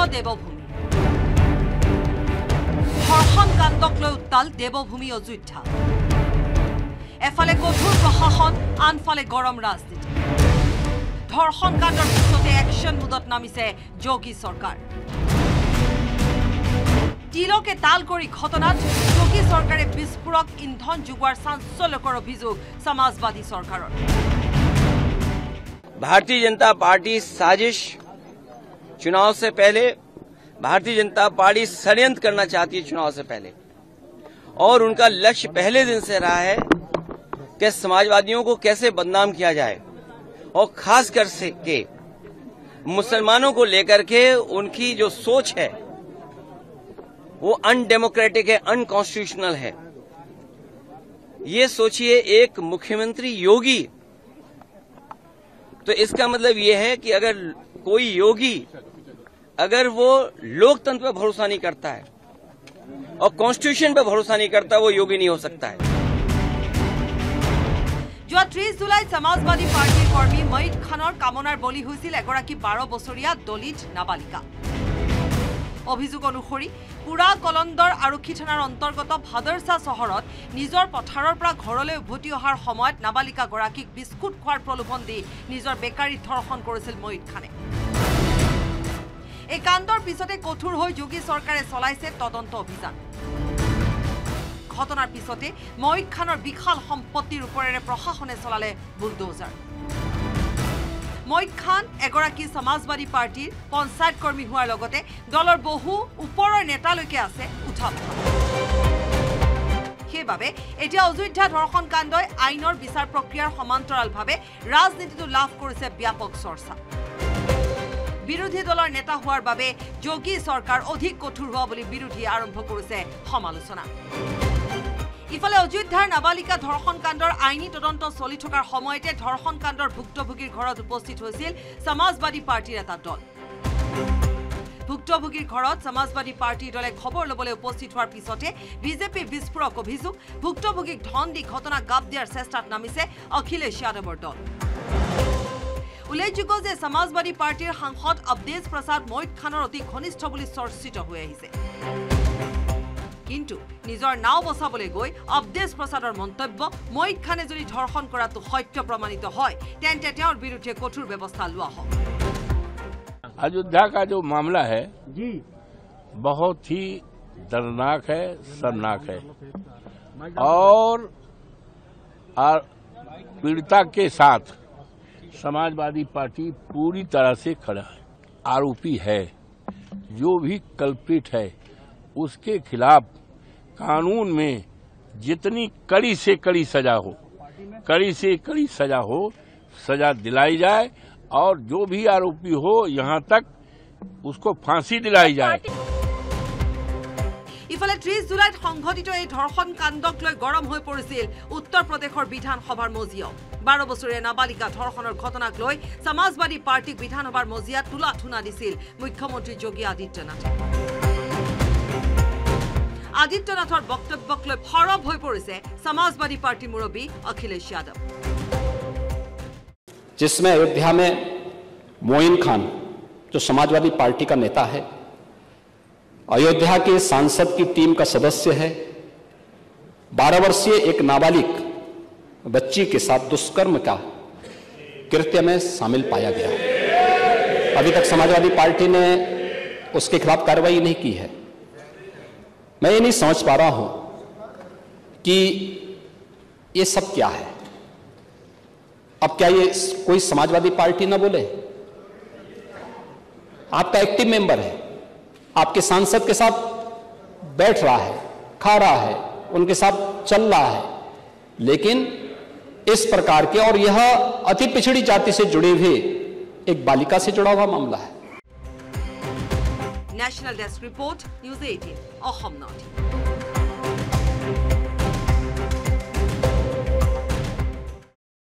দেৱভূমি ধৰ্ষণ কাণ্ডক লৈ উত্তাল দেৱভূমি অযোধ্যা এফালে কঠোৰ প্ৰশাসন আনফালে গৰম ৰাজনীতি ধৰ্ষণ কাণ্ডৰ পিছতে একশ্যন মুডত নামিছে যোগী চৰকাৰ তিলকে তাল কৰি ঘটনাত যোগী চৰকাৰে বিস্ফোৰক ইন্ধন যোগোৱাৰ চাঞ্চল্যকৰ অভিযোগ সমাজবাদী চৰকাৰৰ भारतीय जनता पार्टी साजिश चुनाव से पहले भारतीय जनता पार्टी षडयंत्र करना चाहती है चुनाव से पहले। और उनका लक्ष्य पहले दिन से रहा है कि समाजवादियों को कैसे बदनाम किया जाए और खास कर से के मुसलमानों को लेकर के उनकी जो सोच है, वो अनडेमोक्रेटिक है, अनकॉन्स्टिट्यूशनल है। ये सोचिए एक मुख्यमंत्री योगी। तो इसका मतलब ये है कि अगर कोई योगी अगर वो लोकतंत्र पर भरोसा नहीं करता है और कॉन्स्टिट्यूशन पर भरोसा नहीं करता वो योगी नहीं हो सकता है যোৱা ত্ৰিশ জুলাইত সমাজবাদী পাৰ্টীৰ কৰ্মী মঈদ খানৰ কামনাৰ বলি হৈছিল এগৰাকী বাৰ বছৰীয়া দলিত নাবালিকা অভিযোগ অনুসৰি পুৰা কলন্দৰ আৰক্ষী থানাৰ অন্তৰ্গত ভাদৰছা চহৰত নিজৰ পথাৰৰ পৰা ঘৰলৈ উভতি অহাৰ সময়ত নাবালিকাগৰাকীক বিস্কুট খোৱাৰ প্ৰলোভন দি নিজৰ বেকাৰীত ধৰ্ষণ কৰিছিল মঈদ খানে এই কাণ্ডৰ পিছতে কঠোৰ হৈ যোগী চৰকাৰে চলাইছে তদন্ত অভিযান। ঘটনাৰ পিছতে মঈদ খানৰ বিশাল সম্পত্তিৰ ওপৰেৰে প্ৰশাসনে চলালে বুলডোজাৰ। মঈদ খান এগৰাকী সমাজবাদী পাৰ্টীৰ পঞ্চায়ত কৰ্মী হোৱাৰ লগতে দলৰ বহু ওপৰৰ নেতালৈকে আছে উঠা সেইবাবে এতিয়া অযোধ্যা ধৰ্ষণ কাণ্ডই আইনৰ বিচাৰ প্ৰক্ৰিয়াৰ সমান্তৰালভাৱে ৰাজনীতিটো লাভ কৰিছে ব্যাপক চৰ্চা। বিৰোধী দলৰ নেতা হোৱাৰ বাবে যোগী চৰকাৰ অধিক কঠোৰ হোৱা বুলি বিৰোধীয়ে আৰম্ভ কৰিছে সমালোচনা। ইফালে অযোধ্যাৰ নাবালিকা ধৰ্ষণ কাণ্ডৰ আইনী তদন্ত চলি থকাৰ সময়তে ধৰ্ষণ কাণ্ডৰ ভুক্তভোগীৰ ঘৰত উপস্থিত হৈছিল সমাজবাদী পাৰ্টীৰ এটা দল। ভুক্তভোগীৰ ঘৰত সমাজবাদী পাৰ্টীৰ দলে খবৰ ল'বলৈ উপস্থিত হোৱাৰ পিছতে বিজেপিৰ বিস্ফোৰক অভিযোগ ভুক্তভোগীক ধন দি ঘটনা গাপ দিয়াৰ চেষ্টাত নামিছে অখিলেশ যাদৱৰ দল। উল্লেখযোগ্য যে সমাজবাদী পাৰ্টীৰ সাংসদ অৱধেশ প্ৰসাদ মঈদ খানৰ অতি ঘনিষ্ঠ বুলি চৰ্চিত হৈ আহিছে কিন্তু নিজৰ নাও বচাবলৈ গৈ অৱধেশ প্ৰসাদৰ মন্তব্য মঈদ খানে যদি ধৰ্ষণ কৰাটো সত্য প্ৰমাণিত হয় তেন্তে তেওঁৰ বিৰুদ্ধে কঠোৰ ব্যৱস্থা লোৱা হওক अयोध्या का जो मामला है बहुत ही दर्दनाक है शर्मनाक है और और पीड़िता के साथ समाजवादी पार्टी पूरी तरह से खड़ा है। आरोपी है, जो भी कल्पित है, उसके खिलाफ कानून में जितनी कड़ी से कड़ी सजा हो, कड़ी से कड़ी सजा हो, सजा दिलाई जाए और जो भी आरोपी हो, यहाँ तक उसको फांसी दिलाई जाए। ইফালে ত্ৰিশ জুলাইত সংঘটিত এই ধৰ্ষণ কাণ্ডক লৈ গৰম হৈ পৰিছিল উত্তৰ প্ৰদেশৰ বিধানসভাৰ মজিয়াও বাৰ বছৰীয়া নাবালিকা ধৰ্ষণৰ ঘটনাক লৈ সমাজবাদী পাৰ্টীক বিধানসভাৰ মজিয়াত তোলা ঠোনা দিছিল মুখ্যমন্ত্ৰী যোগী আদিত্যনাথে আদিত্যনাথৰ বক্তব্যক লৈ সৰব হৈ পৰিছে সমাজবাদী পাৰ্টীৰ মুৰব্বী অখিলেশ যাদৱ जिसमें अयोध्या में मोइन खान जो समाजवादी पार्टी का नेता है अयोध्या के सांसद की टीम का सदस्य है। बारह वर्षीय एक नाबालिग बच्ची के साथ दुष्कर्म का कृत्य में शामिल पाया गया। अभी तक समाजवादी पार्टी ने उसके खिलाफ कार्रवाई नहीं की है। मैं ये नहीं समझ पा रहा हूँ कि ये सब क्या है। अब क्या ये कोई समाजवादी पार्टी ना बोले? आपका एक्टिव मेंबर है। आपके सांसद के साथ बैठ रहा है, खा रहा है, उनके साथ चल रहा है। लेकिन इस प्रकार के, और यह अति पिछड़ी जाति से जुड़े हुए एक बालिका से जुड़ा हुआ मामला है। National desk report news eighteen